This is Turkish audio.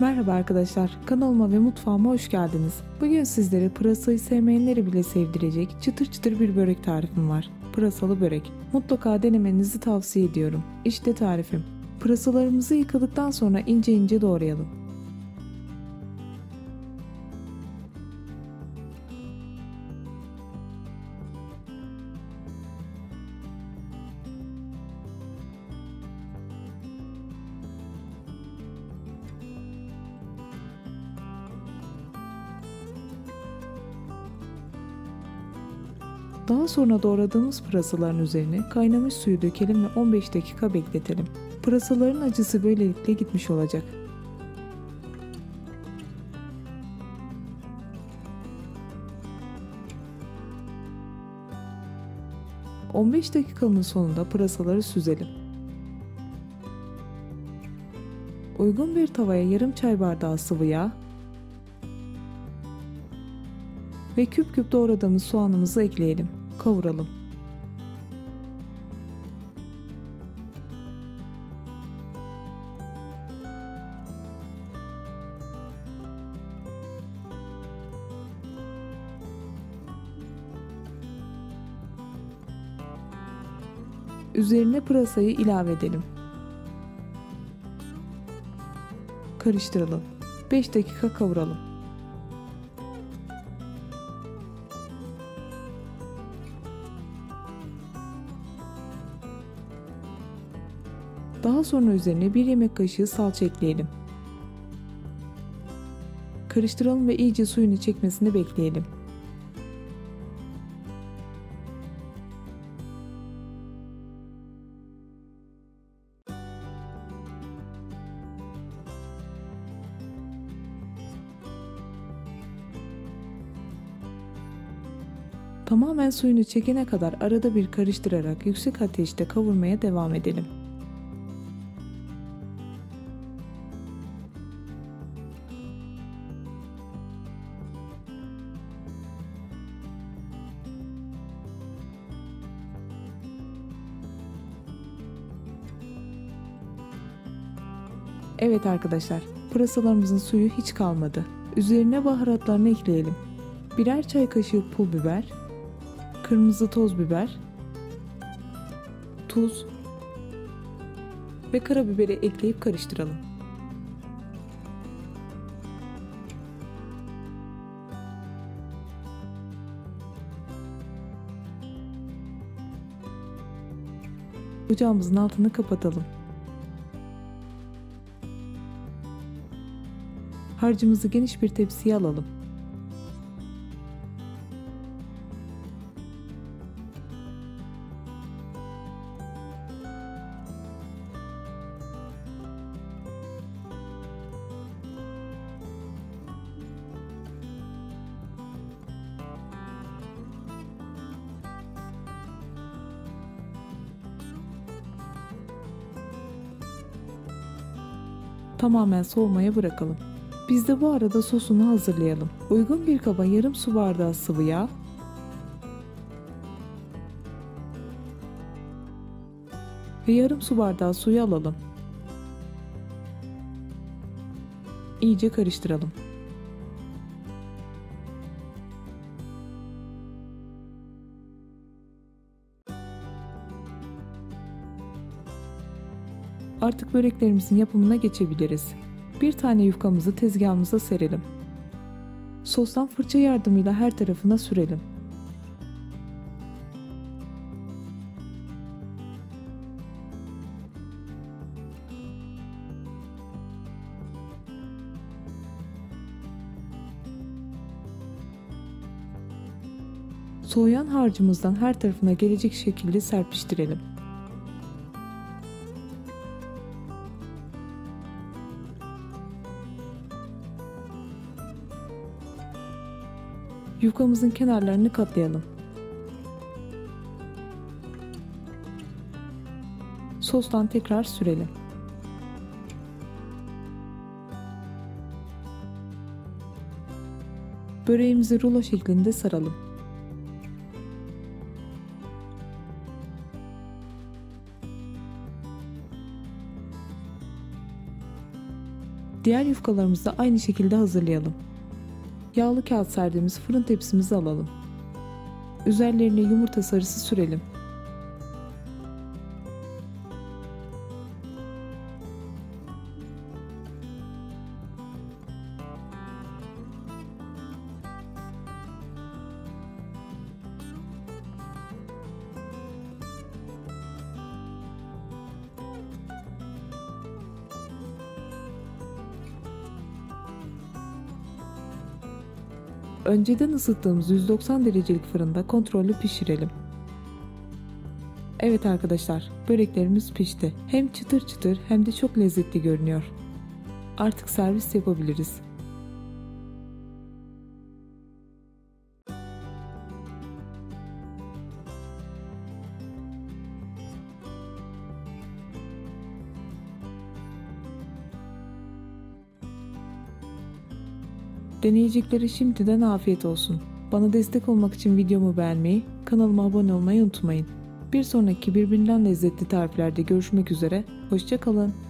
Merhaba arkadaşlar, kanalıma ve mutfağıma hoş geldiniz. Bugün sizlere pırasayı sevmeyenleri bile sevdirecek çıtır çıtır bir börek tarifim var. Pırasalı börek. Mutlaka denemenizi tavsiye ediyorum. İşte tarifim. Pırasalarımızı yıkadıktan sonra ince ince doğrayalım. Daha sonra doğradığımız pırasaların üzerine kaynamış suyu dökelim ve 15 dakika bekletelim. Pırasaların acısı böylelikle gitmiş olacak. ...15 dakikanın sonunda pırasaları süzelim. Uygun bir tavaya yarım çay bardağı sıvı yağ, ve küp küp doğradığımız soğanımızı ekleyelim. Kavuralım. Üzerine pırasayı ilave edelim. Karıştıralım. 5 dakika kavuralım. Daha sonra üzerine bir yemek kaşığı salça ekleyelim. Karıştıralım ve iyice suyunu çekmesini bekleyelim. Tamamen suyunu çekene kadar arada bir karıştırarak yüksek ateşte kavurmaya devam edelim. Evet arkadaşlar, pırasalarımızın suyu hiç kalmadı. Üzerine baharatlarını ekleyelim. Birer çay kaşığı pul biber, kırmızı toz biber, tuz ve karabiberi ekleyip karıştıralım. Ocağımızın altını kapatalım. Harcımızı geniş bir tepsiye alalım. Tamamen soğumaya bırakalım. Biz de bu arada sosunu hazırlayalım. Uygun bir kaba yarım su bardağı sıvı yağ, ve yarım su bardağı suyu alalım. İyice karıştıralım. Artık böreklerimizin yapımına geçebiliriz. Bir tane yufkamızı tezgahımıza serelim. Sostan fırça yardımıyla her tarafına sürelim. Soğuyan harcımızdan her tarafına gelecek şekilde serpiştirelim. Yufkamızın kenarlarını katlayalım. Sostan tekrar sürelim. Böreğimizi rulo şeklinde saralım. Diğer yufkalarımızı da aynı şekilde hazırlayalım. Yağlı kağıt serdiğimiz fırın tepsimizi alalım. Üzerlerine yumurta sarısı sürelim. Önceden ısıttığımız 190 derecelik fırında kontrollü pişirelim. Evet arkadaşlar, böreklerimiz pişti. Hem çıtır çıtır hem de çok lezzetli görünüyor. Artık servis yapabiliriz. Deneyeceklere şimdiden afiyet olsun. Bana destek olmak için videomu beğenmeyi, kanalıma abone olmayı unutmayın. Bir sonraki birbirinden lezzetli tariflerde görüşmek üzere, hoşçakalın.